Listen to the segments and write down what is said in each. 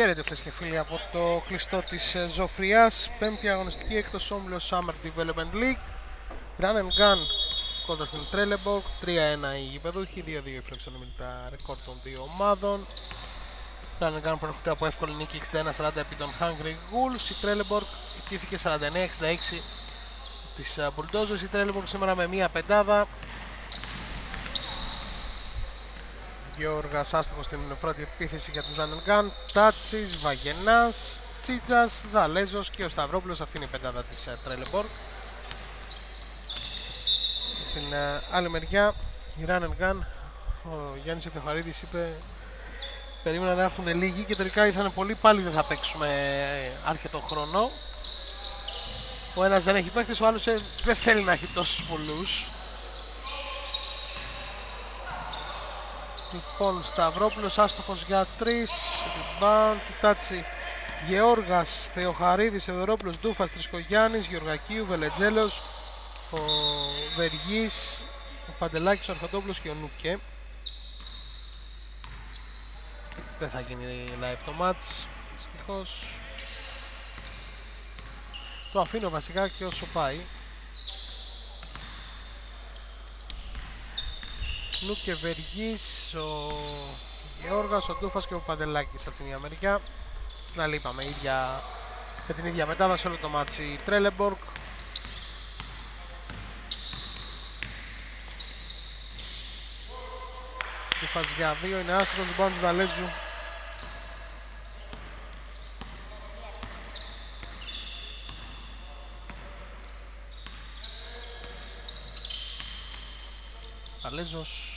Χαίρετε φίλες και φίλοι από το κλειστό της ε, Ζωφριάς. Πέμπτη αγωνιστική εκτός όμιλος Summer Development League. Run and Gun κοντά στην Trelleborg 3-1 οι γηπεδούχοι 2-2 οι τα ρεκόρ των δύο ομάδων. Run and Gun προέρχονται από εύκολη νίκη 61-40 επί των Hungry Wolves. Η Trelleborg ιτήθηκε 49-66 της ε, Bulldozers Η Trelleborg σήμερα με μία πεντάδα Γιώργας άστοχος στην πρώτη επίθεση για τους Gun. Τάτσις, Βαγενάς, Τσίτζας, Δαλέζος και ο Σταυρόπουλος. Αυτή είναι η πεντάδα της ε, Τρέλεμπορκ. Την ε, άλλη μεριά, η Gun, ο Γιάννης Εθεφαρίδης είπε περίμενα να έρθουν λίγοι και τελικά ήρθαν πολλοί. Πάλι δεν θα παίξουμε ε, αρκετό χρόνο. Ο ένας δεν έχει παίχτες, ο άλλος δεν θέλει να έχει τόσους πολλούς. Λοιπόν, Σταυρόπουλος άστοχος για 3. Rebound του Τάτσι. Γεώργας, Θεοχαρίδης, Εδωρόπουλος, Ντούφας, Τρισκογιάννης, Γεωργακίου, Βελετζέλος, ο Βεργής, ο Παντελάκης, ο Αρχοντόπουλος και ο Νούκε. Δεν θα γίνει live το match, δυστυχώς. Το αφήνω βασικά και όσο πάει. Και Βεργής, ο Γεώργας, ο Ντούφας και ο Παντελάκης από την ίδια μεριά. Να λείπαμε ίδια, με την ίδια μετάβαση όλο το μάτσι Τρέλεμπορκ. Ντούφας για δύο, είναι άστρος, την πάνω του Δαλέζου. Δαλέζος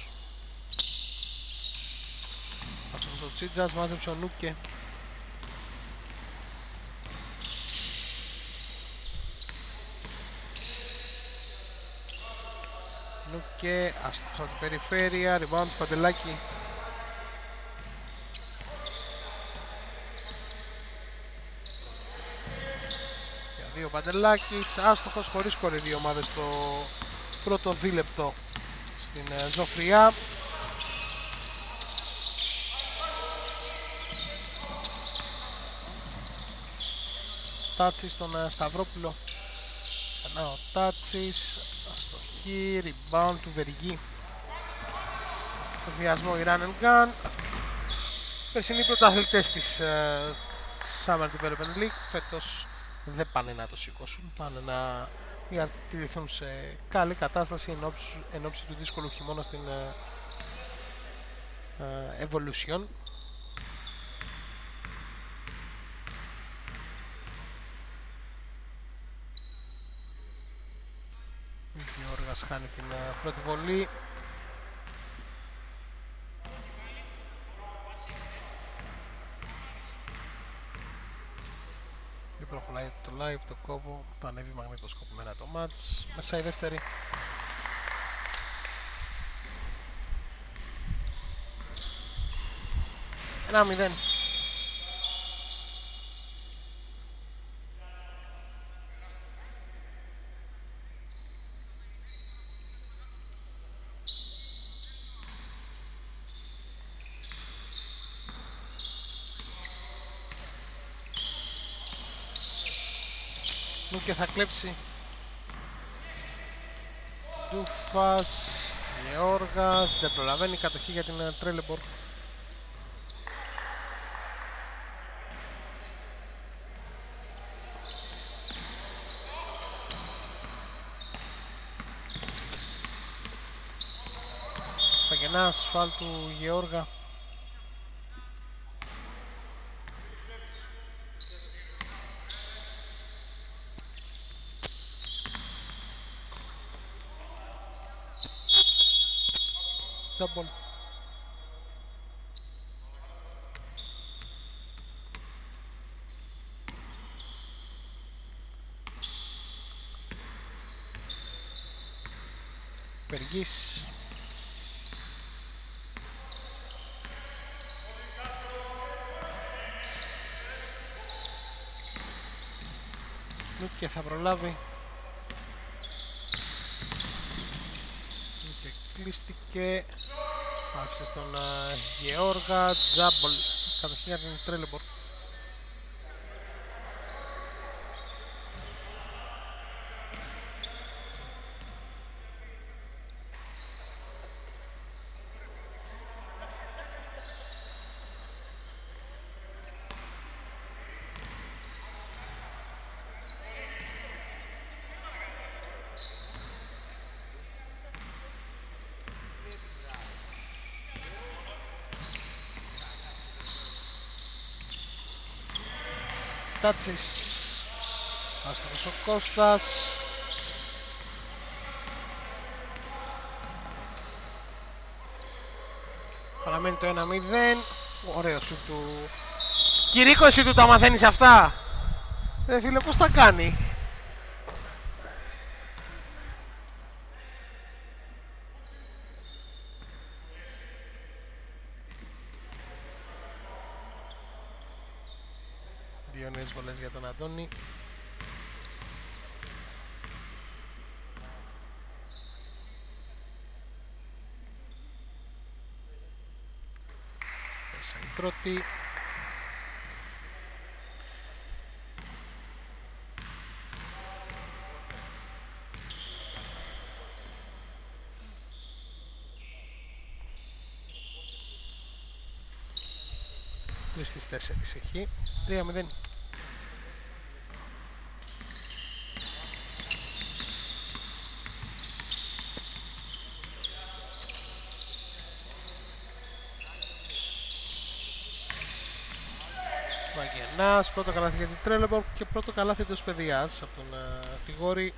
Τσίτζας μάζεψε ο Νούκε. Νούκε, αστός από την περιφέρεια, rebound του Παντελάκη. Για δύο Παντελάκης, άστοχος χωρίς κορυ δύο ομάδες στο πρώτο δίλεπτο στην ε, Ζωφριά. Τάτσι στον ε, Σταυρόπουλο. Ξανά ο Τάτσις. Αστοχή. Rebound του Βεργή. Το βιασμό η Run and Gun. Περσινοί πρωταθλητές της uh, Summer Development League. Φέτος δεν πάνε να το σηκώσουν. Πάνε να διατηρηθούν σε καλή κατάσταση εν ώψη, του δύσκολου χειμώνα στην uh, uh, Evolution. Γιώργας χάνει την ε, πρώτη βολή. Και προχωράει το live, το κόβω, το ανέβει μαγνητοσκοπημένα το match. Μέσα η δεύτερη. Ένα μηδέν. και θα κλέψει. Ντούφας Γεώργας δεν προλαβαίνει κατοχή για την ε, Τρέλεμπορ Θα γεννά ασφάλτου Γεώργα Τσάμπολ. Περγής. και θα προλάβει και κλείστηκε Άφησε στον uh, Γεώργα, Τζάμπολ, κατοχή για την Τρέλεμπορ. Τάτσης. Άστοχος ο Κώστας. Παραμένει το 1-0. Ωραίο σου του. Κυρίκο, εσύ του τα μαθαίνεις αυτά; Ε, φίλε, πώς τα κάνει; Δύο νέες βολές για τον Αντώνη. Μέσα η πρώτη. Τρεις στις τέσσερις έχει. 3-0. Βαγγενάς, πρώτο καλάθι για την Τρέλεμπορ και πρώτο καλάθι εντός παιδιάς από τον uh, Φιγόρη.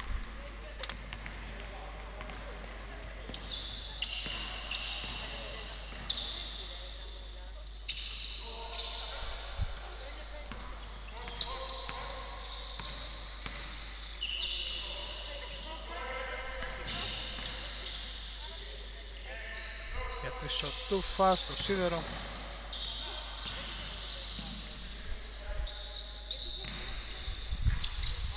Για τρισοτούφα στο σίδερο.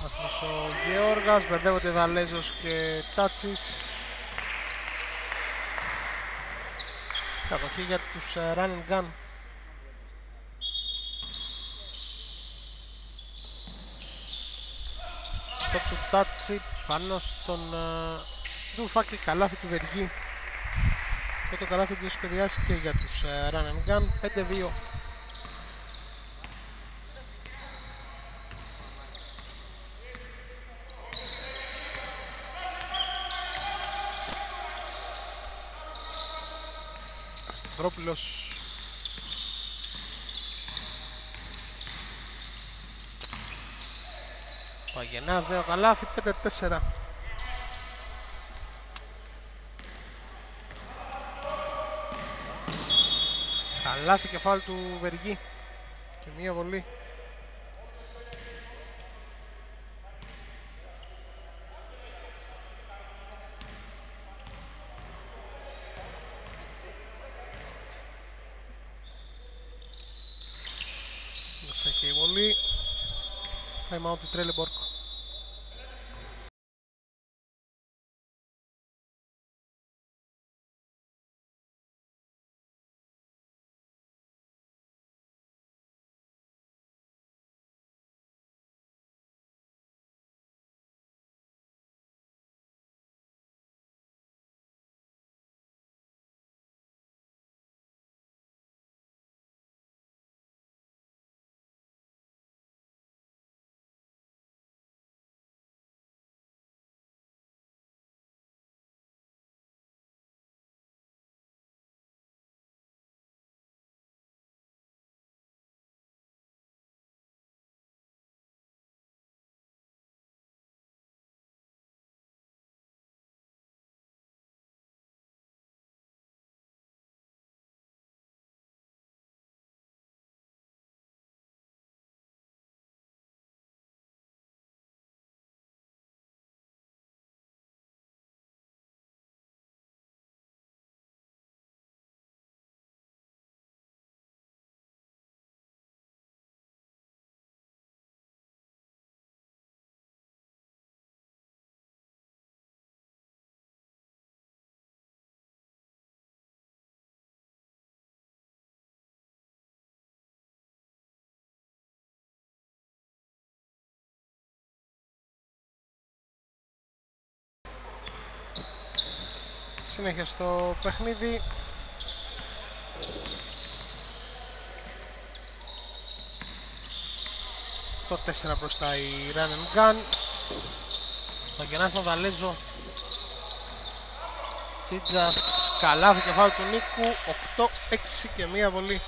Άστρος ο Γεώργας, μπερδεύονται Δαλέζος και Τάτσης. Κατοχή για τους uh, Run and Gun. Στο του Τάτσι πάνω στον uh, Ντούφα και καλάθι του Βεργή. Πρώτο καλάθι του παιδιάς και για τους uh, Run and Gun. 5-2. Σταυρόπουλος Παγενάς νέο καλάθι 5-4 Καλάθι κεφάλι του Βεργή και μία βολή Raimundo Trelleborg. Συνέχεια στο παιχνίδι. Το 4 μπροστά η Run and Gun Βαγγενάς στον Δαλέζο Τσίτζας Καλάθι κεφάλι του Νίκου. 8-6 και μία βολή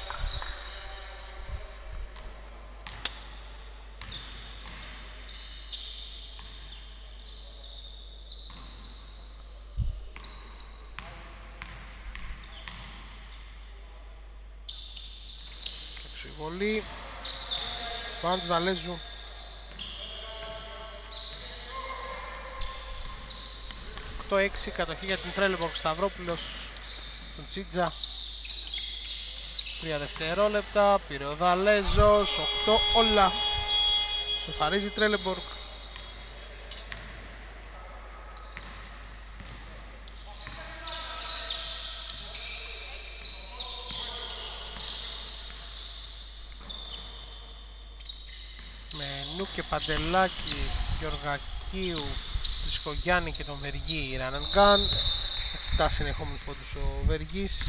βολή. Πάνω τους Δαλέζου. Το 6 κατοχή για την Τρέλεμπορκ Σταυρόπουλος τον Τσίτζα 3 δευτερόλεπτα πήρε ο Δαλέζος 8 όλα σοφαρίζει Τρέλεμπορκ και Παντελάκη, Γεωργακίου, Τρισκογιάννη και τον Βεργή Ράνεν Γκάν. 7 συνεχόμενους πόντους ο Βεργής.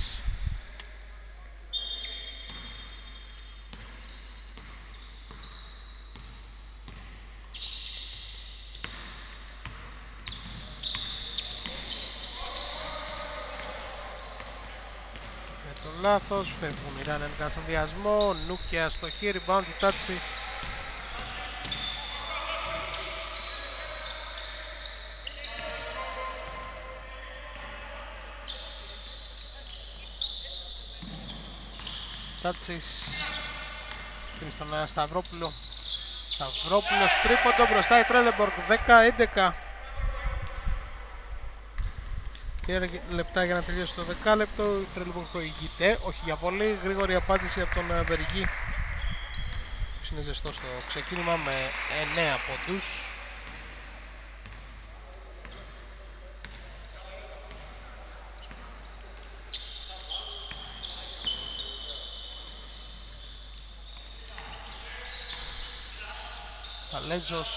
Με το λάθος, φεύγουν οι Ράνεν Γκάν στον διασμό, Νούκια στο χέρι, rebound του Τάτσι Τάτσης Στείλει στον ε, Σταυρόπουλο. Σταυρόπουλος τρίποντο μπροστά η Τρέλεμπορκ 10-11 και λεπτά για να τελειώσει το δεκάλεπτο. Η Τρέλεμπορκ προηγείται, όχι για πολύ. Γρήγορη απάντηση από τον ε, Βεργή που είναι ζεστός στο ξεκίνημα με 9 πόντους Αλέζος.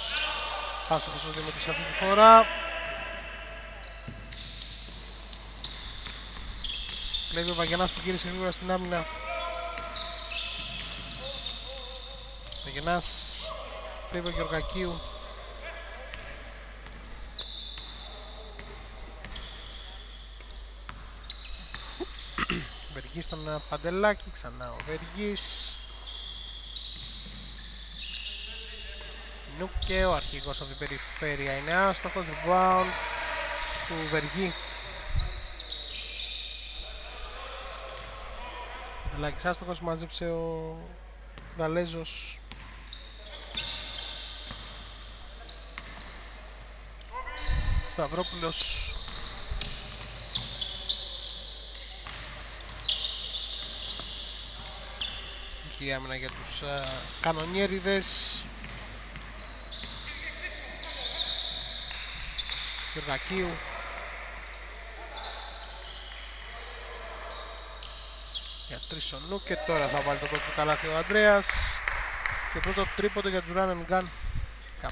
Άστοχος ο Δημήτρης αυτή τη φορά. Βλέπει ο Βαγενάς που γύρισε γρήγορα στην άμυνα. Βαγενάς Βλέπει ο Γεωργακίου. Βεργής στον Παντελάκη, ξανά ο Βεργής Νούκε, ο αρχηγός από την περιφέρεια είναι άστοχος, rebound του Βεργή. Δελάκης άστοχος, μάζεψε ο Δαλέζος. Σταυρόπουλος. Και η άμυνα για τους uh, κανονιέριδες. Γεωργακίου για τρεις ο Νου και τώρα θα βάλει το πρώτο καλάθι ο Ανδρέας. Και πρώτο τρίποντο για τους Run and Gun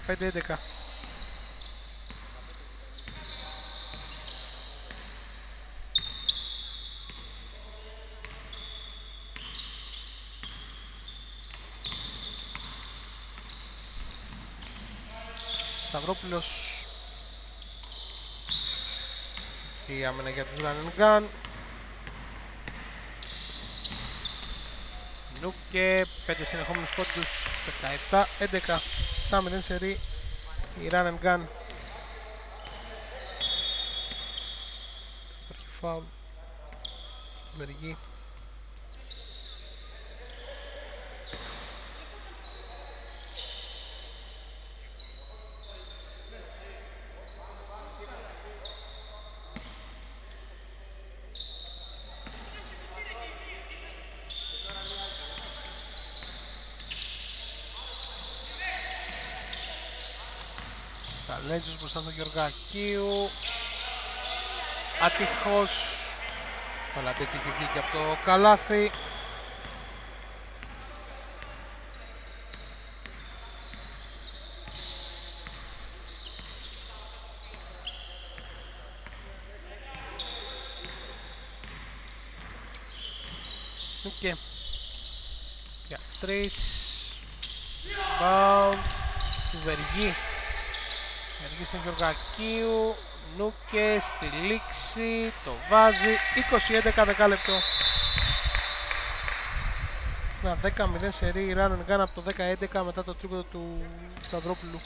15-11 Σταυρόπουλος η άμυνα για τους Run and Gun. Νούκε, 5 συνεχόμενους πόντους, 17-11. 7-0 σερί, η Run and Gun. Υπάρχει φάουλ. Μερική. Λέζος μπροστά στον Γεωργακίου. Ατυχώς Ο Λαμπέτη έχει βγει και από το καλάθι. Και για τρεις Μπαου του Βεργή Ενεργεί στον Γεωργακίου. Νούκε στη λήξη. Το βάζει. 20-11 δεκάλεπτο. Ένα 10-0 σερί run and gun από το 10-11 μετά το τρίποδο του Σταυρόπουλου.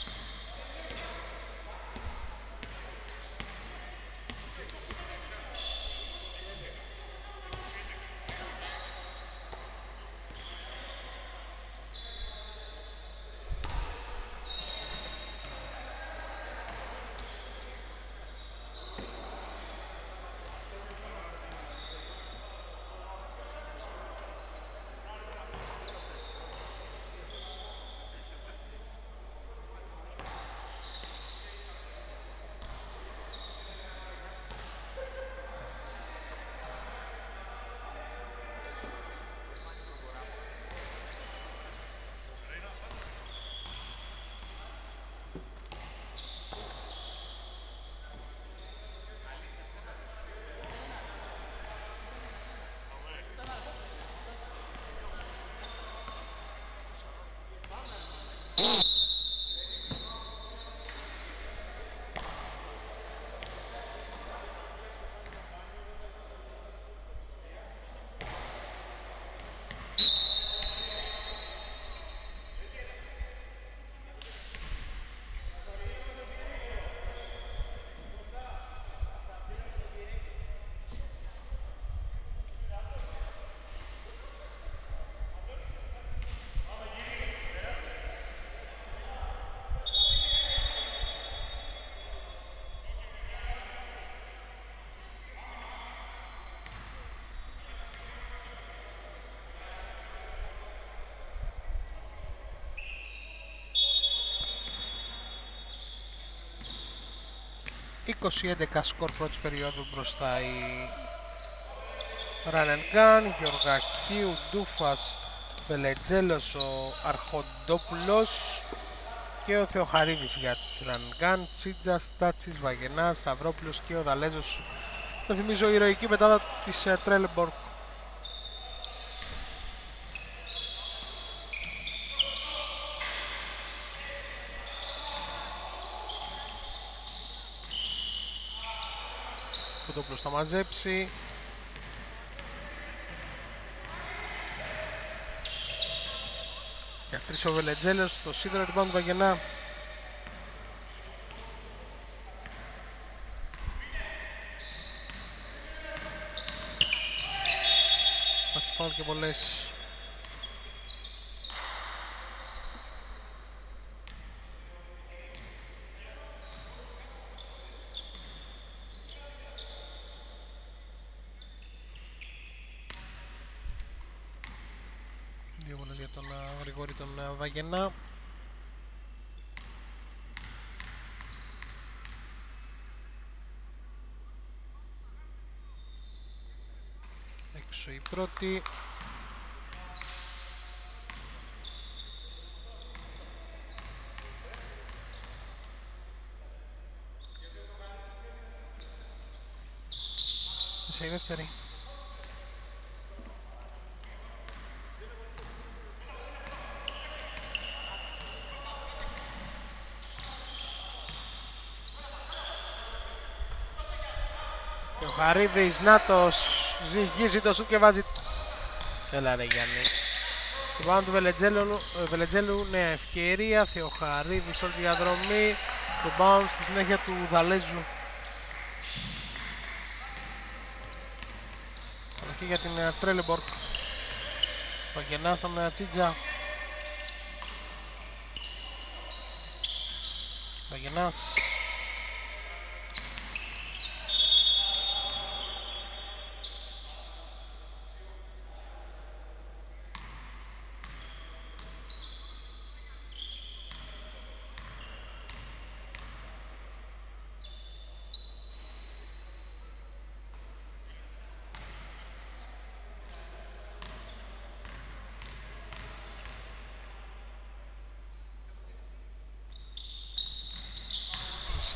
20-11 σκορ πρώτης περίοδου μπροστά η Run Gun, Γεωργακίου, Ντούφας, Βελετζέλος, ο Αρχοντόπουλος και ο Θεοχαρίδης για τους Run Gun, Τσίτζας, Τάτσης, Βαγενάς, Σταυρόπουλος και ο Δαλέζος. Το θυμίζω η ηρωική μετάδα της ε, Τρέλεμπορκ Κοντόπουλος θα μαζέψει. Για τρεις ο Βελετζέλος στο σίδερο του του Βαγενά. Θα και πολλές Βαγενά. Έξω η πρώτη. Μέσα η δεύτερη. Χαρίδης, Νάτος, ζυγίζει το σουτ και βάζει... Έλα ρε Γιάννη. Το πάνω του Βελετζέλου, ε, Βελετζέλου νέα ευκαιρία, Θεοχαρίδης όλη τη διαδρομή. Το bounce στη συνέχεια του Δαλέζου. Παροχή για την ε, Τρέλεμπορκ. Παγενά στον ε, Τσίτζα. Παγενάς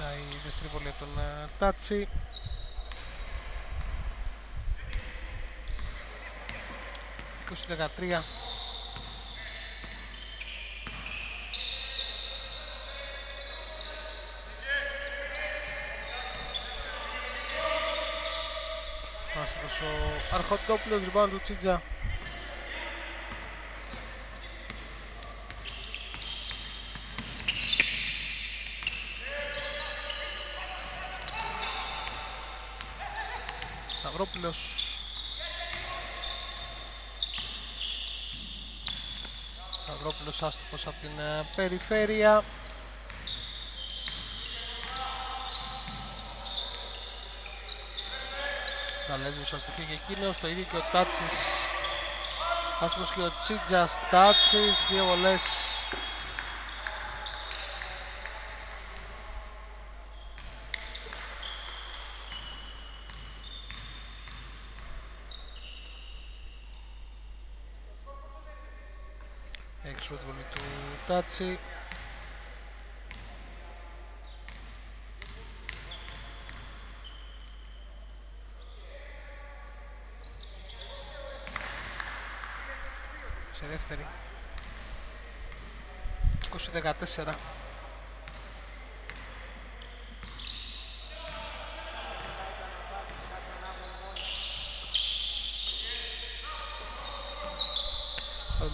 η δεύτερη βολή από τον ε, Τάτσι. δεκατρία. Άστρος ο Αρχοντόπουλος, ριμπάνω του Τσίτζα. Σταυρόπουλος Σταυρόπουλος άστοχος από την ε, περιφέρεια. Καλέζος αστοχή και εκείνος, το ίδιο και ο Τάτσης. Άστοχος και ο Τσίτζας Τάτσης, δύο βολές Τάτσι. Σε δεύτερη. 20-14.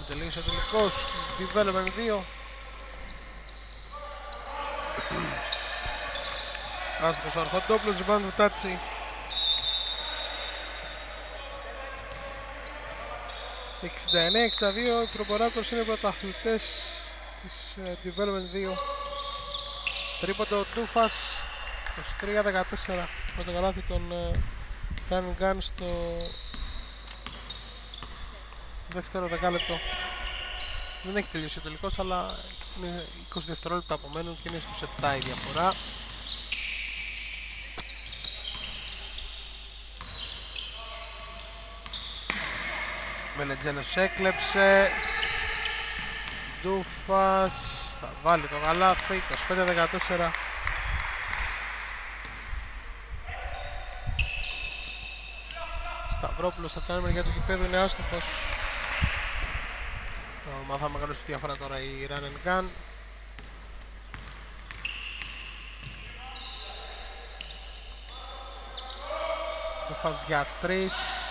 τελείωσε τελικός της Development 2 Άστοχος ο Αρχοντόπουλος, rebound του Τάτσι. 69-62, οι προποράτors είναι πρωταθλητές της uh, Development 2. Τρίποντο Ντούφας, 23-14, με το καλάθι των uh, Gun στο δεύτερο δεκάλεπτο. Δεν έχει τελειώσει ο τελικός, αλλά είναι 20 δευτερόλεπτα απομένουν και είναι στους 7 η διαφορά. Μελετζέλος έκλεψε. Ντούφας θα βάλει το γαλάθι 25-14. Σταυρόπουλος θα κάνει για το κηπέδο είναι άστοχος. Θα μεγάλο στη διαφορά τώρα η Run and Gun. Ντούφας για 3.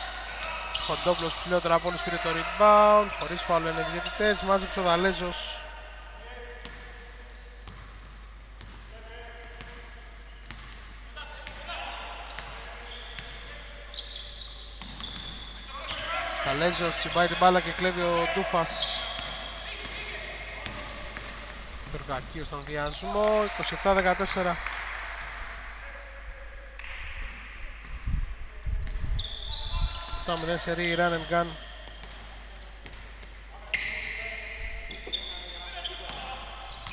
Χοντόπλος ψηλότερα από όλους πήρε το rebound. Χωρίς φάουλ είναι διαιτητές. Μάζεψε ο Δαλέζος. Δαλέζος τσιμπάει την μπάλα και κλέβει ο Ντούφας. Περδακείο στον διασμό. 27-14. 7-0 σερί run and gun.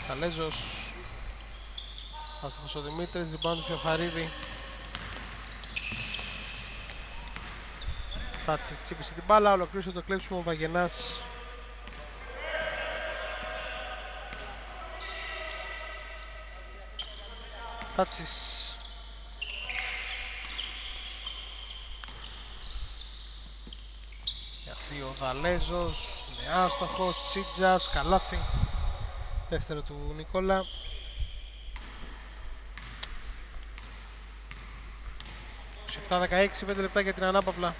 Καλέζος. Άστοχος ο Δημήτρης, rebound του Φιωχαρίδη. Τάτσις τσίπησε την μπάλα, ολοκλήρωσε το κλέψιμο ο Βαγενάς. Τάτσις Βαλέζος, είναι άστοχος, Τσίτζας, Καλάφι. Δεύτερο του Νικόλα. Το 16 5 λεπτά για την ανάπαυλα.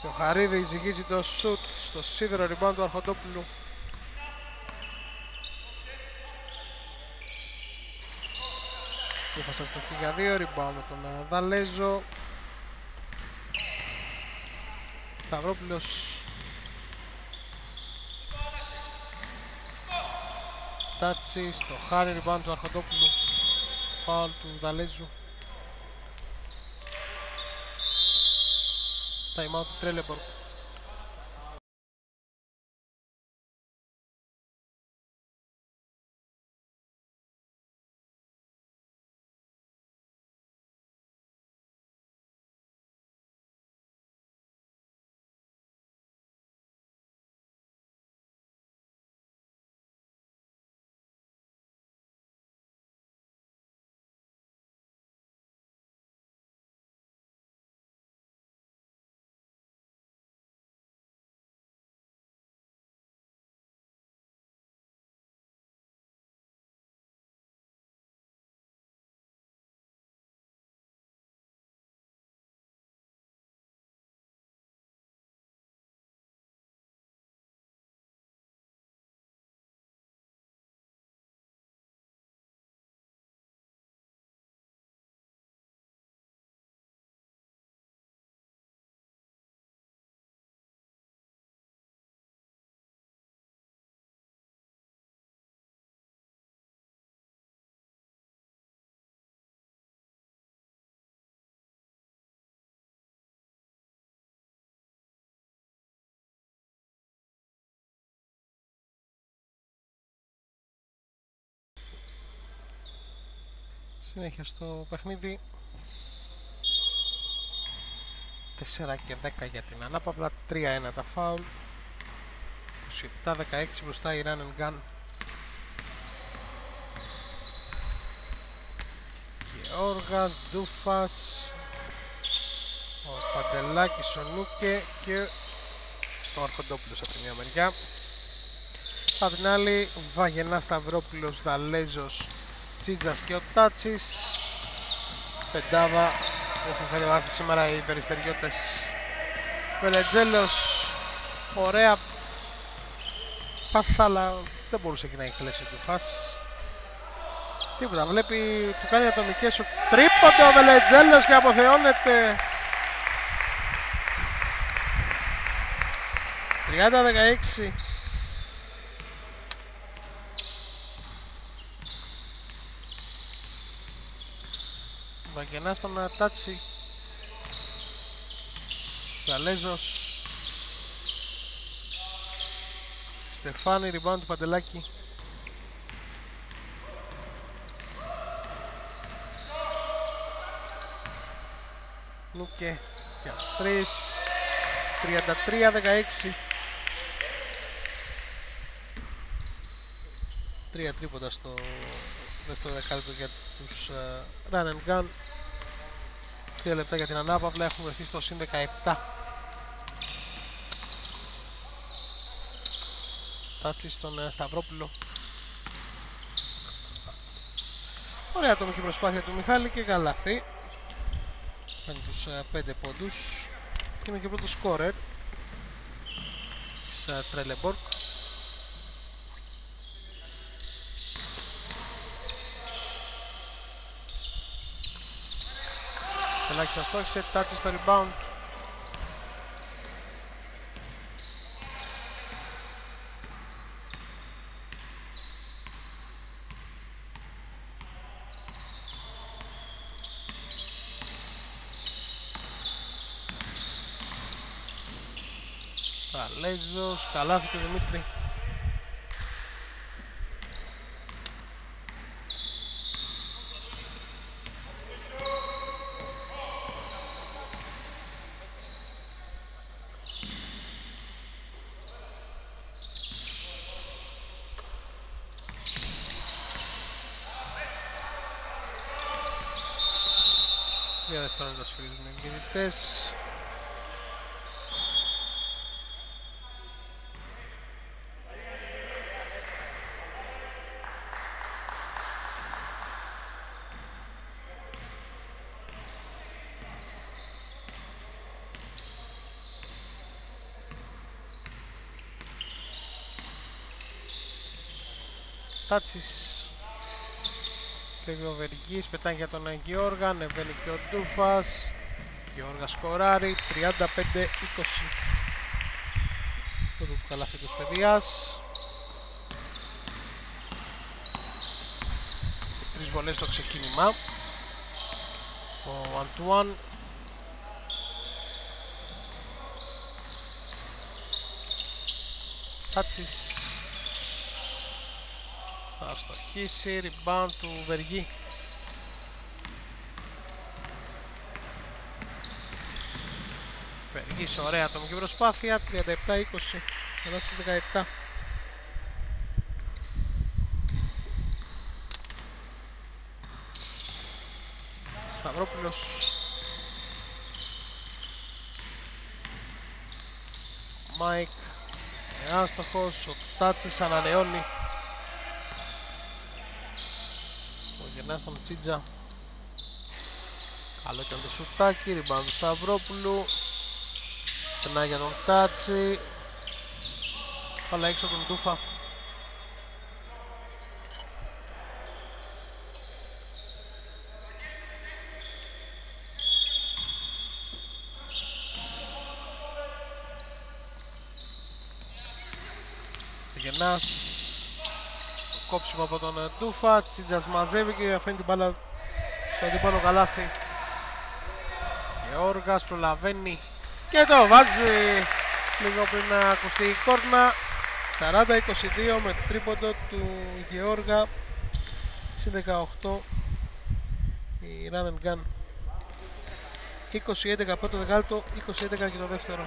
Και ο Χαρίδης ζυγίζει το σουτ στο σίδερο rebound του Αρχοντόπουλου. Έφασα στο για 2, rebound με τον Δαλέζο. Σταυρόπουλος. Τάτσι στο χάρι, rebound του Αρχοντόπουλου. Φάουλ του Δαλέζου. Time out του Τρέλεμπορκ. Συνέχεια στο παιχνίδι. 4 και 10 για την ανάπαυλα 3-1 τα φάουλ. 27-16 μπροστά η run and gun. Όργας, Ντούφας ο Παντελάκης, ο Νούκε και ο Αρχοντόπουλος από τη μια μεριά. Από την άλλη Βαγενά Σταυρόπουλος, Δαλέζος Τσίτζας και ο Τάτσης. Πεντάδα. Έχουν κατεβάσει σήμερα οι περιστεριώτες. Βελετζέλος. Ωραία. Πάσα αλλά δεν μπορούσε και να έχει κλέσει του φας. Τίποτα. Βλέπει του κάνει ατομικές σου Τρίποντο ο Βελετζέλος και αποθεώνεται. 30-16 Βαγγενά στον Τάτσι Γαλέζος Στεφάνη, rebound του Παντελάκη Νούκε για 3. 33-16. Τρία τρίποντα στο δεύτερο δεκάλεπτο για τους uh, Run and Gun. Τρία λεπτά για την ανάπαυλα. Έχουμε βρεθεί στο συν 17. Τάτσι στον uh, Σταυρόπουλο. Ωραία ατομική προσπάθεια του Μιχάλη και καλαθή. Φαίνει τους 5 uh, πόντους. Και είναι και πρώτος σκόρερ της uh, Ελάχιστα στόχισε, τάτσι στο rebound. Καλέζος, καλάθι του Δημήτρη. Δύο δευτερόλεπτα σφυρίζουν οι εγκριτές. Τάτσις και ο Βεργής πετάει για τον Γεώργα, ανεβαίνει και ο Ντούφας. Γεώργα σκοράρει 35-20 Πρώτο του καλάθι του Σπεδίας Τρεις βολές στο ξεκίνημα. Ο Αντουάν. Τάτσις θα αστοχίσει, rebound του Βεργή. Βεργής ωραία ατομική προσπάθεια, 37-20, εδώ στους 17. Σταυρόπουλος Μάικ Άστοχος, ο Τάτσης ανανεώνει Γυρνά στον Τσίτζα. Καλό ήταν το σουτάκι, ριμπάν του Σταυρόπουλου. Περνάει για τον Τάτσι Πάλα έξω τον Τούφα. Γεννάς κόψιμο από τον Ντούφα. Τσίτζας μαζεύει και αφήνει την μπάλα στο αντίπαλο καλάθι. Γεώργας προλαβαίνει και το βάζει λίγο πριν να ακουστεί η κόρνα. 40-22 με τρίποντο του Γεώργα. Συν 18 η Run and Gun. 20-11 πρώτο δεκάλεπτο, 20-11 και το δεύτερο.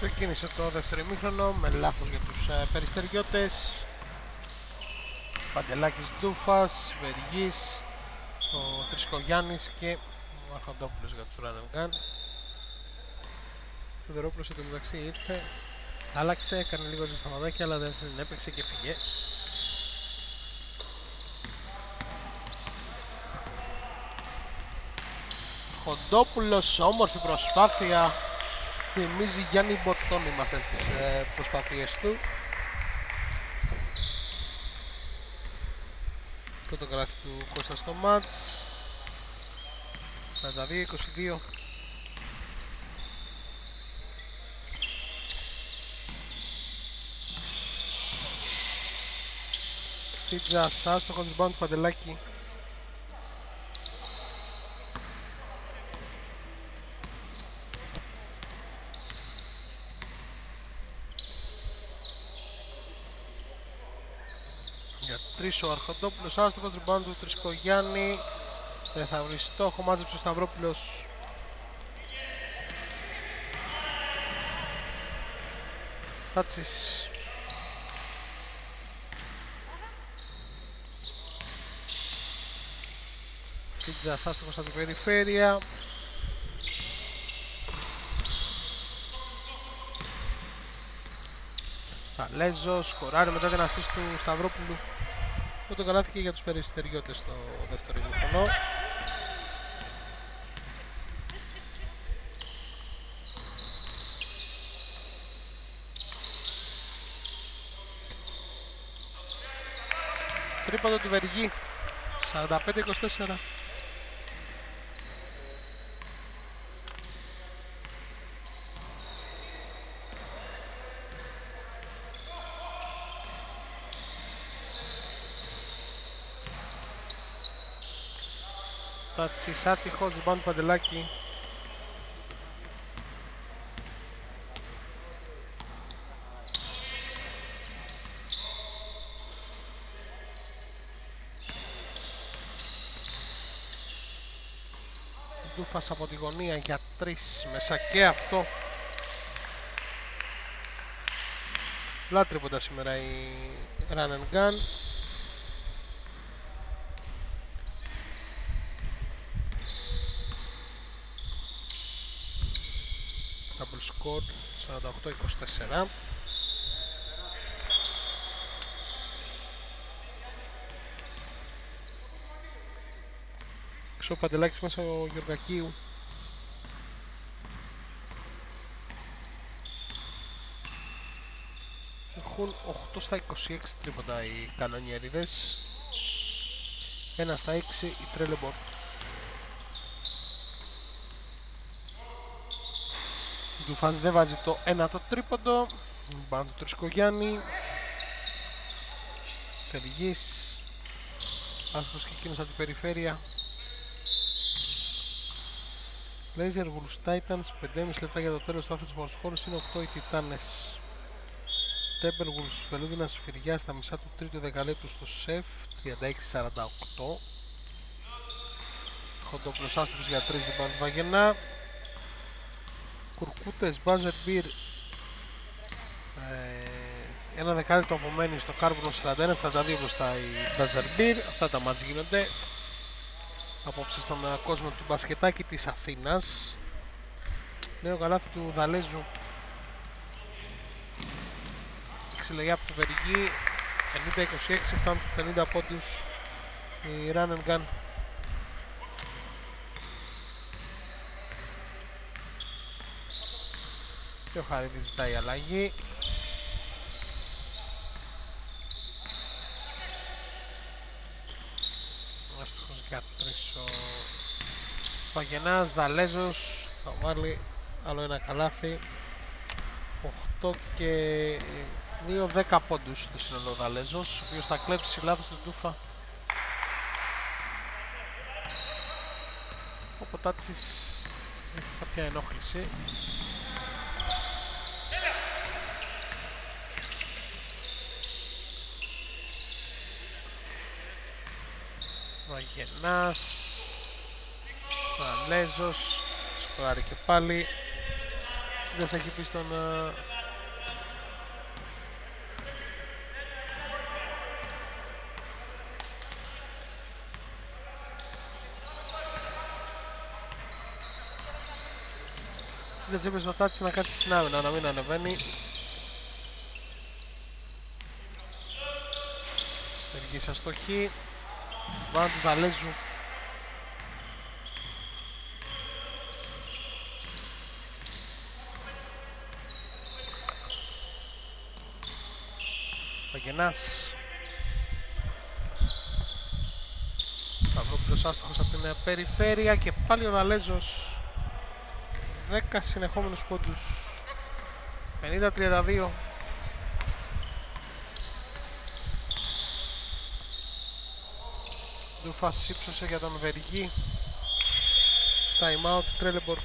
Ξεκίνησε το δεύτερο ημίχρονο με λάθος για τους ε, περιστεριώτες. Παντελάκης Ντούφας, Βεργής, ο Τρισκογιάννης και ο Αρχοντόπουλος για τους Run and Gun. Ο Δερόπουλος μεταξύ ήρθε, άλλαξε, έκανε λίγο ζεσταμαδάκια αλλά δεν έπαιξε και φυγέ. Χοντόπουλος, όμορφη προσπάθεια. Θυμίζει Γιάννη Μποτόνι με αυτές τις ε, προσπάθειες του. Το γράφει του Κώστα στο μάτς. 42-22. Τσίτζας, άστοχος rebound του Παντελάκη. Τρεις ο Αρχοντόπουλος άστοχος rebound του Τρισκογιάννη. Δεν θα βρει στόχο μάζεψε ο Σταυρόπουλος. Τάτσις. Τσίτζας άστοχος από την περιφέρεια. Ταλέζος, σκοράρει μετά την ασίστ του Σταυρόπουλου που το καλάθηκε για τους περιστεριώτες στο δεύτερο ημιχρονό. Τρίποντο του Βεργή 45-24 Τάτσι άτυχος, rebound Παντελάκη. Ντούφας από τη γωνία για τρεις μέσα και αυτό. Λάτρυποντα σήμερα η Run and Gun. Σκορ 48-24 Έξω ο Παντελάκης μέσα ο Γεωργακίου. Έχουν 8 στα 26 τρίποτα οι κανονιέριδες. 1 στα 6 οι Τρέλεμπορ Ντουφάνς δεν βάζει το ένατο τρίποντο. Μπαν του Τρισκογιάννη. Τεργής. Άσχος και εκείνος από την περιφέρεια. Laser Wolves Titans, 5,5 λεπτά για το τέλος του άφητος του χώρου είναι 8 οι Τιτάνες. Wolves, Βελούδινα σφυριά στα μισά του τρίτου δεκαλέπτου στο σεφ, 36-48. Χοντόπλος άστρος για 3 διμπάντ Βαγενά κουρκούτες Buzzer Beer ε, ένα δεκάλεπτο απομένει στο κάρβουνο 41-42 μπροστά η Buzzer Beer αυτά τα μάτς γίνονται. Απόψε στον ε, κόσμο του μπασκετάκι της Αθήνας. Νέο καλάθι του Δαλέζου. Ξυλογιά από το Βεργή 50-26 φτάνουν τους 50 πόντους. Η Run and Gun και ο Χαρίδης ζητάει αλλαγή. Άστοχος για τρεις ο Παγενάς, Δαλέζος θα βάλει άλλο ένα καλάθι. 8 και 2 10 πόντους στο σύνολο Δαλέζος ο οποίος θα κλέψει λάθος την τούφα. Ο Ποτάτσης έχει κάποια ενόχληση Βαγενάς Βαλέζος Σκοράρει και πάλι Τσίτζας έχει πει στον ε, Τσίτζας είπε στο Τάτσι να κάτσει στην άμυνα, να μην ανεβαίνει. Σεργής αστοχή. Βάνε τους Δαλέζου. Παγενάς. Σταυρόπουλος άστοχος από την ε, περιφέρεια και πάλι ο Δαλέζος 10 συνεχόμενους πόντους 50-32 Ντούφας ύψωσε για τον Βεργή. Time out, Τρέλεμπορ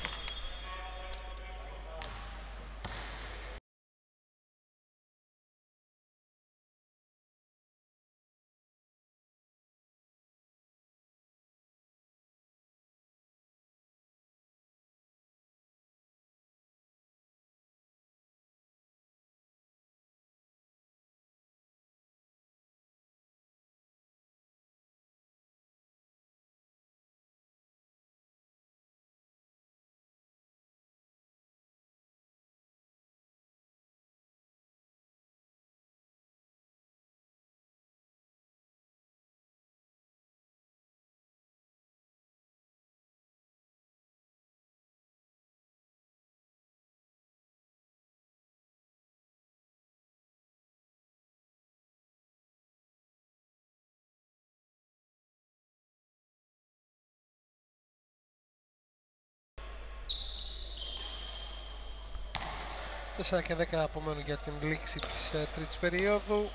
4 και 10 απομένουν για την λήξη της ε, τρίτης περίοδου.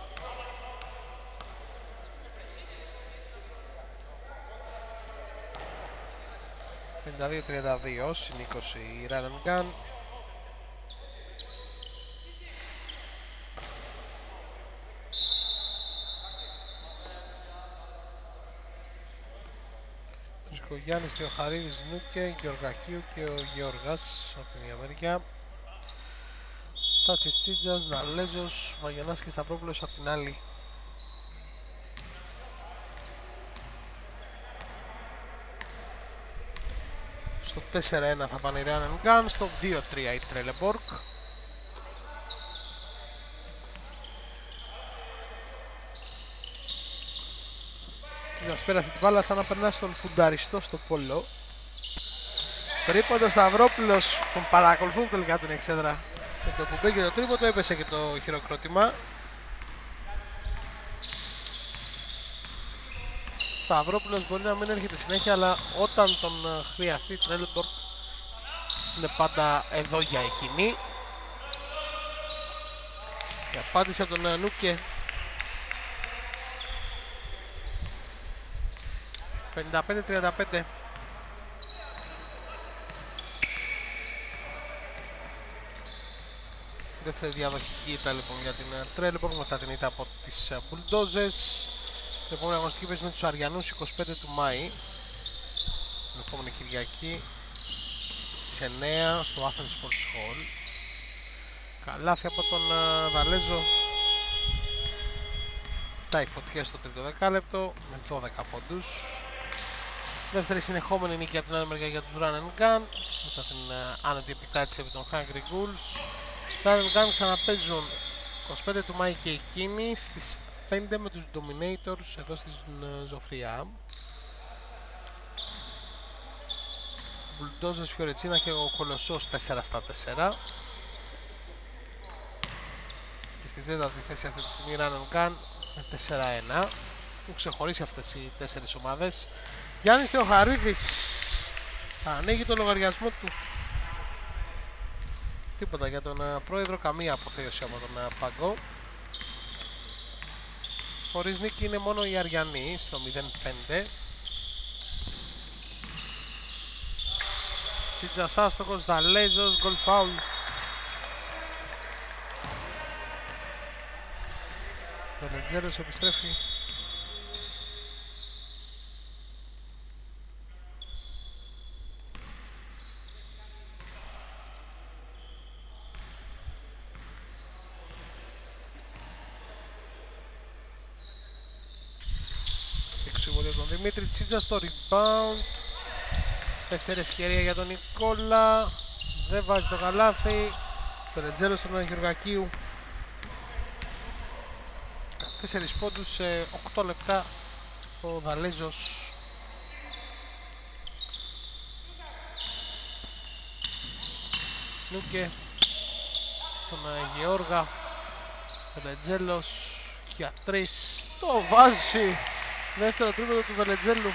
...52-32, συνήκωση η Run and Gun. Γιάννης Θεοχαρίδης Νούκε, Γεωργακίου και ο Γεωργάς από την Αμερική. Τάτσις Τσίτζας, Δαλέζος, Βαγιανάς και Σταυρόπουλος από την άλλη. Στο 4-1 θα πάνε οι Run Gun, στο 2-3 η Τρέλεμπορκ. Τσίτζας πέρασε την μπάλα σαν να περνά στον φουνταριστό στο πόλο. Τρίποντος Σταυρόπουλος τον παρακολουθούν τελικά την εξέδρα με το που μπήκε το τρίποντο έπεσε και το χειροκρότημα. Σταυρόπουλος μπορεί να μην έρχεται συνέχεια αλλά όταν τον ε, χρειαστεί Τρέλεμπορκ είναι πάντα εδώ για εκείνη. Η απάντηση από τον ε, Νούκε 55-35 Δεύτερη διαδοχική ήταν λοιπόν για την Τρέλεπορ μετά την ήττα από τις Μπουλντόζες. Την επόμενη αγωνιστική παίζει με τους Αριανούς 25 του Μάη. Την επόμενη Κυριακή στις 9 στο Athens Sports Hall. Καλάθι από τον Δαλέζο. Τα η φωτιά στο τρίτο δεκάλεπτο με 12 πόντους. Δεύτερη συνεχόμενη νίκη από την άλλη μεριά για τους Run and Gun μετά την άνετη επικράτηση από τον Hungry Ghouls. Run Gun ξαναπέζουν 25 του Μάη και εκείνοι στις 5 με τους Dominators εδώ στη Ζωφριά. Μπουλντόζες Φιωρετσίνα και ο Κολοσσός 4 στα 4. Και στη τέταρτη θέση αυτή τη στιγμή Run Gun με 4-1. Έχουν ξεχωρίσει αυτές οι τέσσερις ομάδες. Γιάννης Θεοχαρίδης ανοίγει το λογαριασμό του Τίποτα για τον uh, πρόεδρο, καμία αποθέωση από τον uh, Παγκό. Χωρίς νίκη είναι μόνο οι Αριανοί στο 0-5. Σίτζας άστοχος, Δαλέζος, γκολ φάουλ. Ο Λετζέρος επιστρέφει. συμβολή τον Δημήτρη Τσίτζα στο rebound. Δεύτερη ευκαιρία για τον Νικόλα. Δεν βάζει το καλάθι. Πελετζέλο στον Αγιοργακίου. 4 πόντους σε 8 λεπτά ο Δαλέζος. Νούκε στον Γεώργα. Πελετζέλος για 3. Το βάζει. Δεύτερο τρίποδο του Βελετζέλου.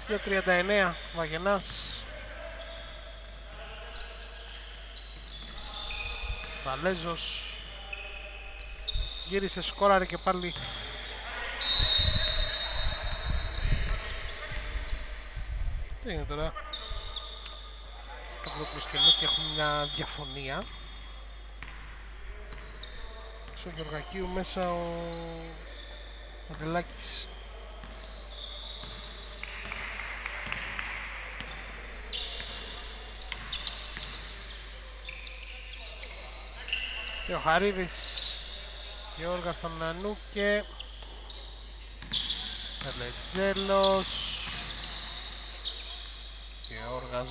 Στα 39 Βαγενάς Βαλέζος Γύρισε σκόραρε και πάλι Τι είναι τώρα; Σταυρόπουλος και και έχουν μια διαφωνία. Στο Γεωργακίου μέσα ο Αντελάκης και ο Χαρίδης. Γιώργα στον Νανούκε Πελετζέλος Γιώργας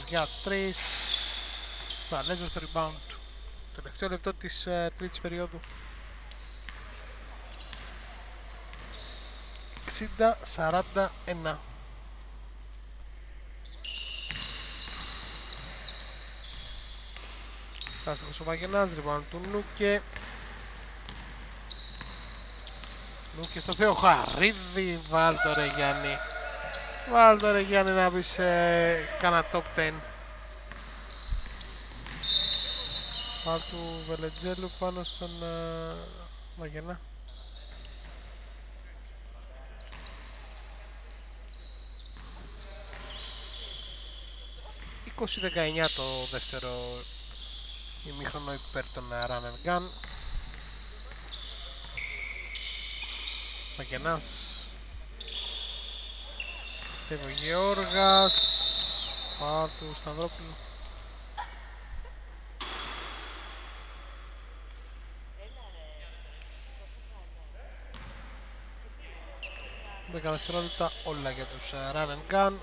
για τρεις. Βαλέζο στο rebound. Του Τελευταίο λεπτό της uh, τρίτης περίοδου. 60-41 Άστοχος ο Βαγενάς, rebound του Νούκε Νούκε στο Θεό Χαρίδη, βάλ το ρε Γιάννη Βάλ το ρε Γιάννη να μπει σε κάνα top 10 Βάλ του Βελετζέλου πάνω στον uh, Βαγενά 20-19 το δεύτερο ημίχρονο υπέρ των Run and Gun. Μακενάς. Τέβο Γεώργας. Πάω του Σταυρόπουλου. Δέκα δευτερόλεπτα όλα για τους Run and Gun.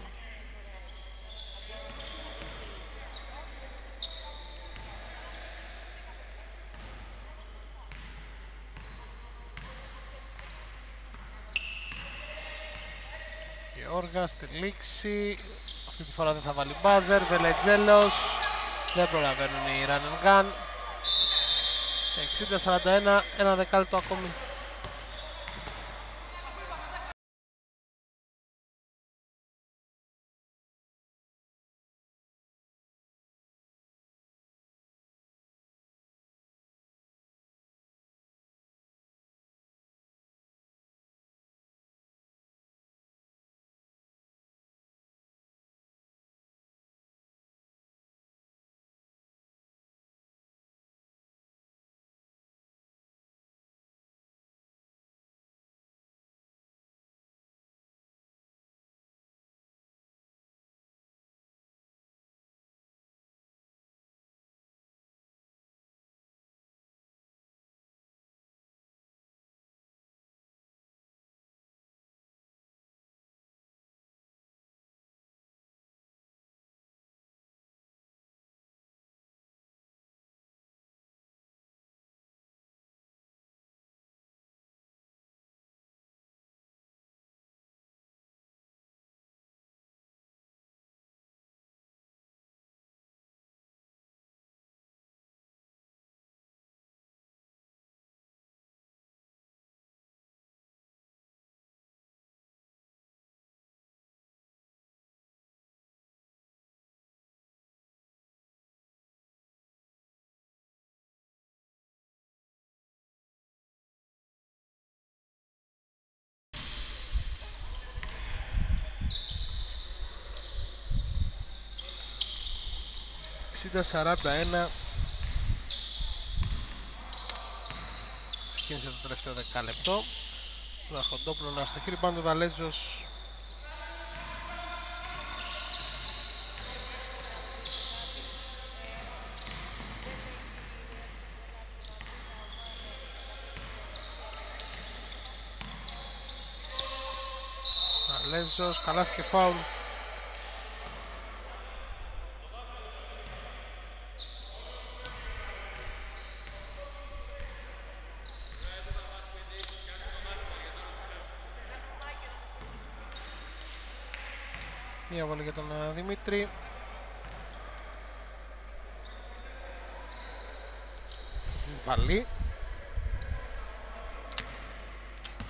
Γεώργα στη λήξη. Αυτή τη φορά δεν θα βάλει μπάζερ. Βελετζέλος. Δεν προλαβαίνουν οι run and gun. 60-41, ένα δεκάλεπτο ακόμη. 60-41 ξεκίνησε το τελευταίο δεκάλεπτο. Ένα να στο χείρι πάνω Δαλέζος. Καλάθι και φάουλ. Μία βολή για τον ε, Δημήτρη. Βαλή.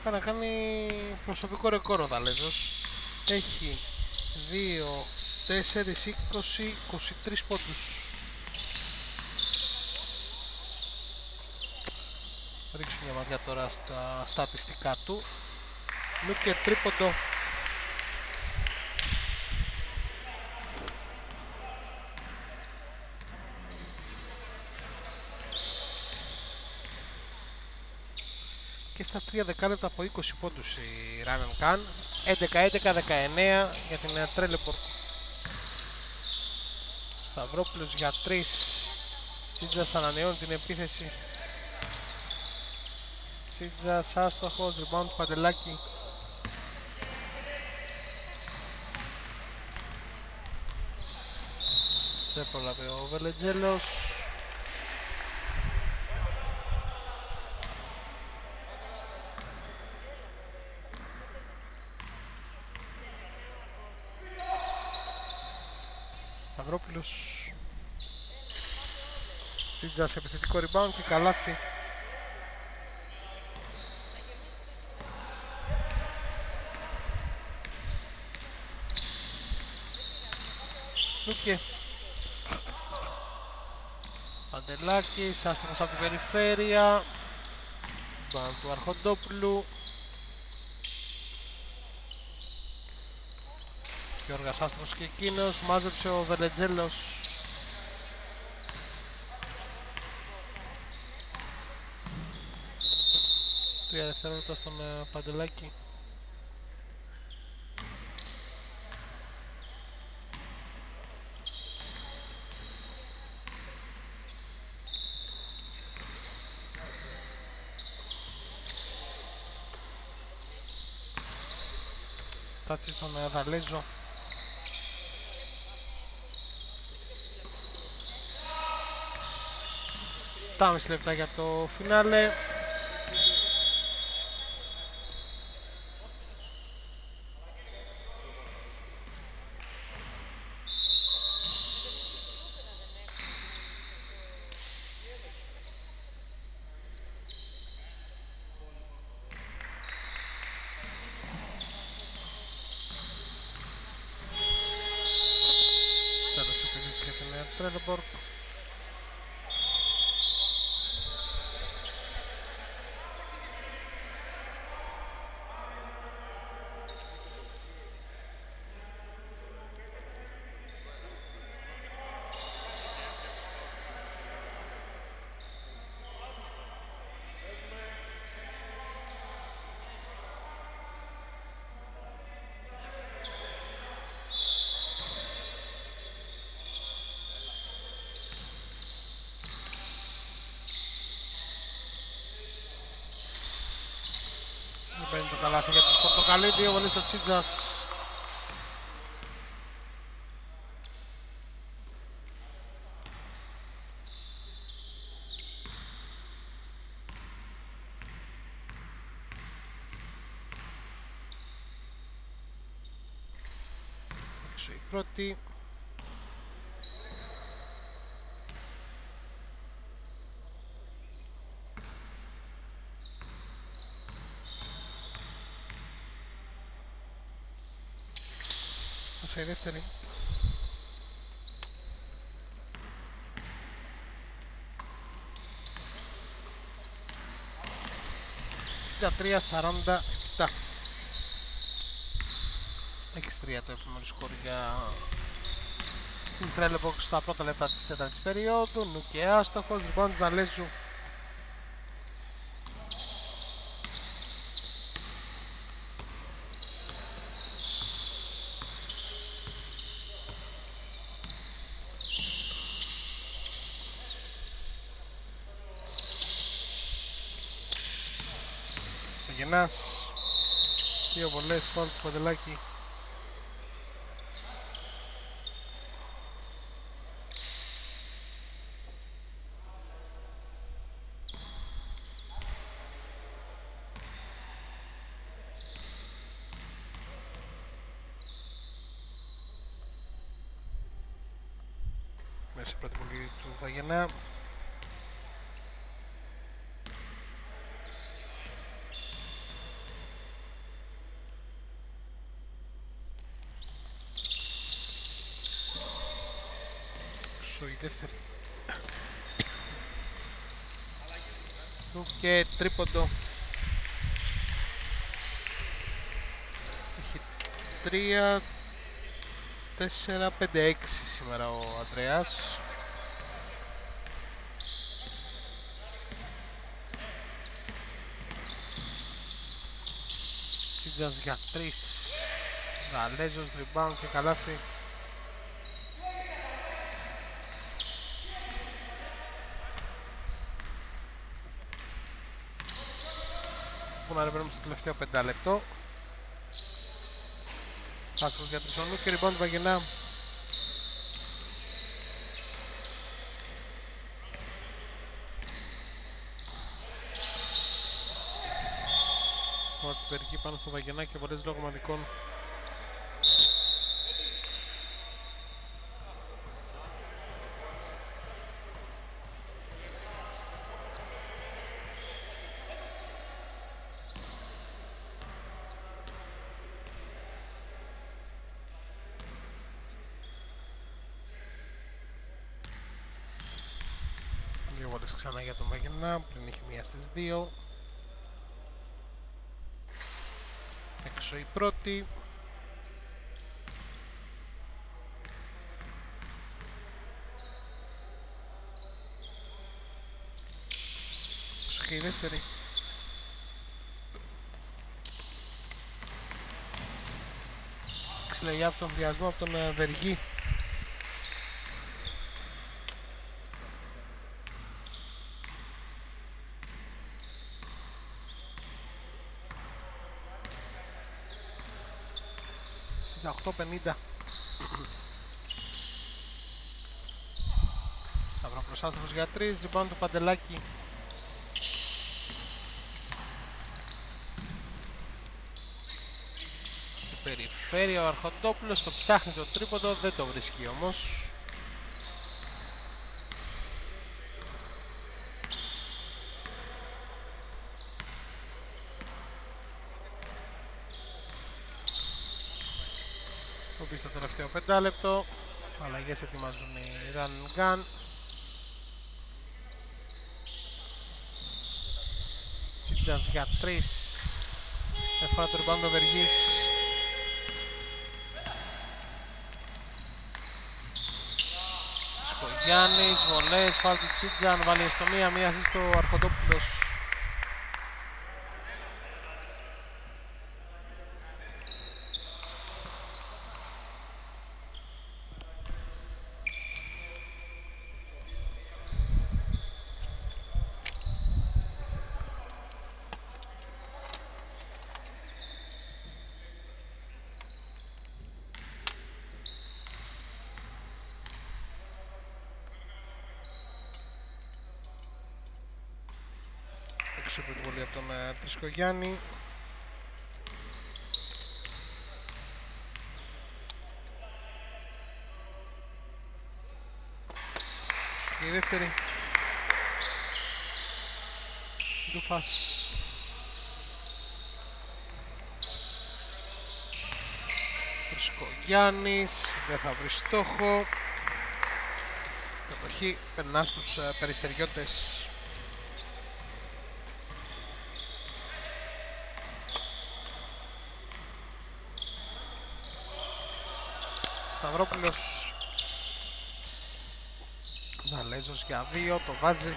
Θα να κάνει προσωπικό ρεκόρ ο Δαλέζος. Έχει 2, 4, 20, 23 πόντους. Θα ρίξω μια ματιά τώρα στα στατιστικά του. Λούκε τρίποντο στα 3 δεκάλεπτα από 20 πόντους η Run Can 11-11-19 για την Trelleport Σταυρόπουλος για 3 Τσίτζας ανανεώνει την επίθεση. Τσίτζας άστοχος, rebound Παντελάκη. Δεν πρόλαβε ο Βελετζέλος Σταυρόπουλος Τσίτζας επιθετικό rebound και καλάθι. Λούκε. Παντελάκης, άστοχος από την περιφέρεια. Μπαν του Αρχοντόπουλου. Γιώργας άστοχος και εκείνος, μάζεψε ο Βελετζέλος Τρία δευτερόλεπτα στον ε, Παντελάκη. Τάτσι στον ε, Δαλέζο Τα μισή λεπτά για το φινάλε Τέλος επίθεση για την παίρνει το καλάθι για τον Πορτοκαλί, δύο βολές ο Τσίτζας. Έξω η πρώτη. Μέσα η δεύτερη. Στα 3-47. 6-3 το επόμενο σκορ για την Trelleborg στα πρώτα λεπτά της τέταρτης περίοδου. Νου και άστοχος. Λοιπόν, του Δαλέζου Ο Γεννάς Δύο βολές φάουλ του Παντελάκη σε πρώτη βολή του Βαγενά. Η δεύτερη. Και τρίποντο. Έχει 3, 4, 5, 6 σήμερα ο Αντρέας. Τσίτζας για 3. Γαλέζος, rebound και καλάθι. Να ανεβαίνουμε στο τελευταίο πεντάλεπτο. Άσχος για τρισόνου και λοιπόν Βαγενά. Φορτυπερική πάνω στο Βαγενά και πολλές λογομαντικών ξανά για τον Βαγενά, πριν είχε μία στις δύο. Έξω η πρώτη. Έξω και η δεύτερη. Ξυλεγιά από τον βιασμό από τον ε, Βεργή. Σταυροπροσάστροφος για 3, λοιπόν το παντελάκι. Στην περιφέρεια ο Αρχοντόπουλος το ψάχνει το τρίποντο, δεν το βρίσκει όμως. στο τελευταίο πεντάλεπτο. Αλλαγές ετοιμάζουν οι Run Gun. Τσίντας για τρεις. Έφαγα το ριμπάντο Βεργής. Σκογιάννης, βολές, φάλ του Τσίτζαν, βάλει στο μία, μία στο Αρχοντόπουλος. Γιάννη. Και η δεύτερη. Ντουφάς. Γιάννης, δεν θα βρεις στόχο. Κατοχή περνάς στους ε, περιστεριώτες Σταυρόπουλος. Δαλέζος για 2 το βάζει.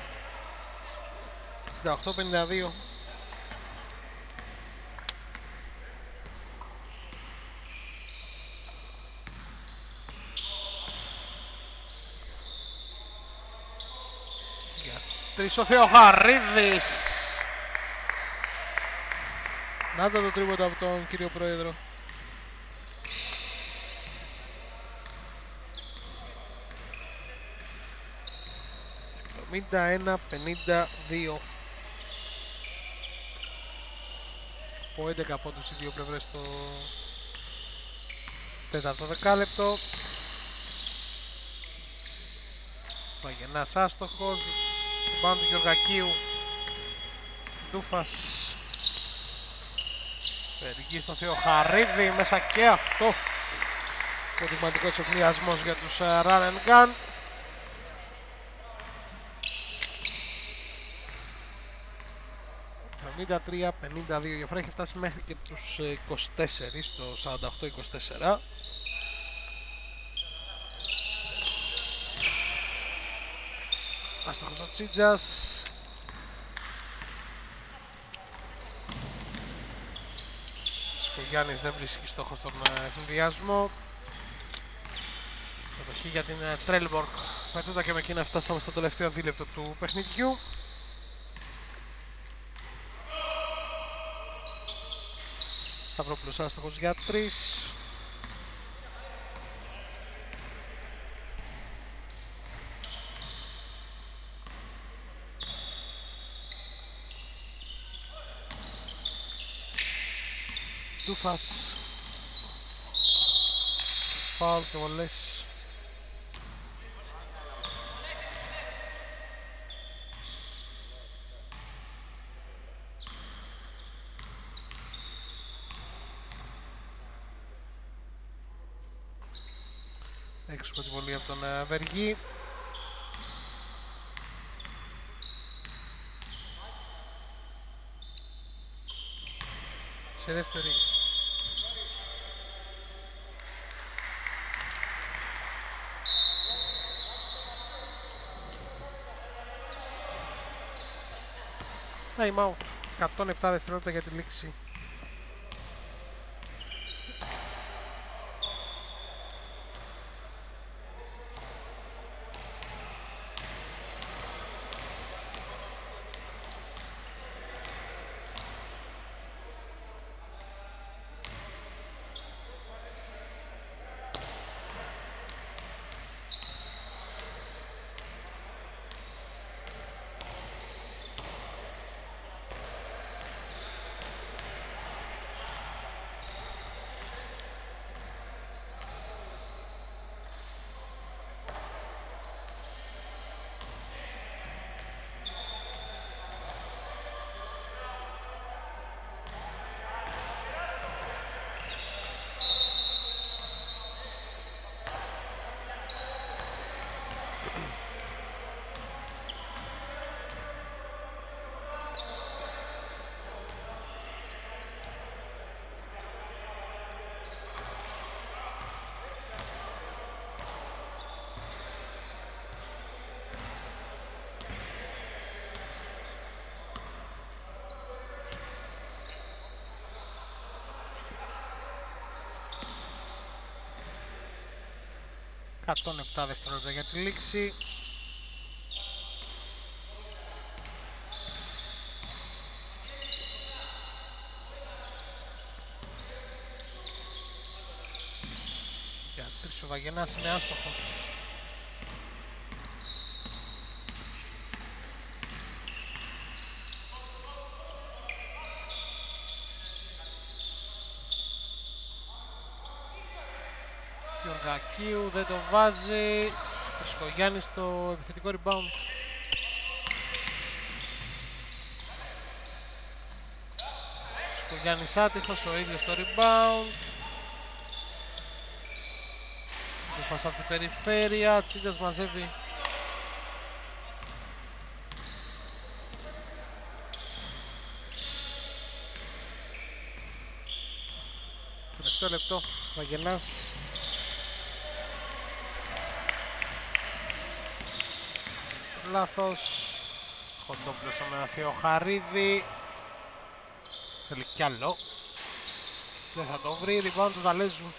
68-52 Τρεις ο Θεοχαρίδης. Να το τρίποτα από τον κύριο Πρόεδρο 71-52 από 11 πόντους οι δύο πλευρές στο τέταρτο δεκάλεπτο Παγενάς άστοχος. Πάνω του Γεωργακίου. Ντούφας. Περική στο Θεό Χαρίδη. Μέσα και αυτό. Υποδειγματικός ευνοιασμός για τους uh, Run and Gun. ...73-52 διαφορά έχει φτάσει μέχρι και τους 24 στο 48-24 Άστοχος ο Τσίτζας. Σκογιάννης δεν βρίσκει στόχο στον ευνηδιασμό. Κατοχή για την Τρέλμπορκ. Με τούτα και με εκείνα φτάσαμε στο τελευταίο δίλεπτο του παιχνιδιού. Σταυρόπουλος άστοχος για 3. Τούφας Φάουλ και βολές Έξω από τη βολή από τον ε, Βεργή σε δεύτερη Time out. 107 δευτερόλεπτα για τη λήξη. Κατόν 7 δευτερόλεπτα για τη λήξη. Για τρεις ο Βαγενάς είναι άστοχος. Γεωργακίου δεν το βάζει. Χριστογιάννη στο επιθετικό rebound. Χριστογιάννης άτυχος, ο ίδιος στο rebound. Δούφας από την περιφέρεια, Τσίτζας μαζεύει Τελευταίο λεπτό, Βαγγελάς λάθος. Κοντόπουλος στον Θεοχαρίδη Θέλει κι άλλο. Δεν θα το βρει, rebound του Δαλέζου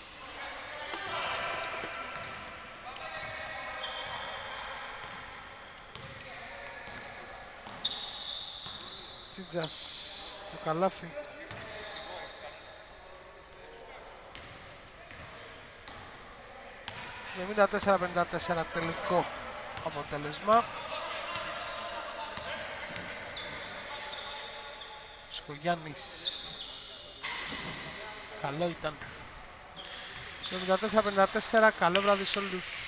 Τσίτζας το καλάφι Με 54-54 τελικό. Αποτέλεσμα Γιάννης. Καλό ήταν. 74-54 Καλό βράδυ σε όλους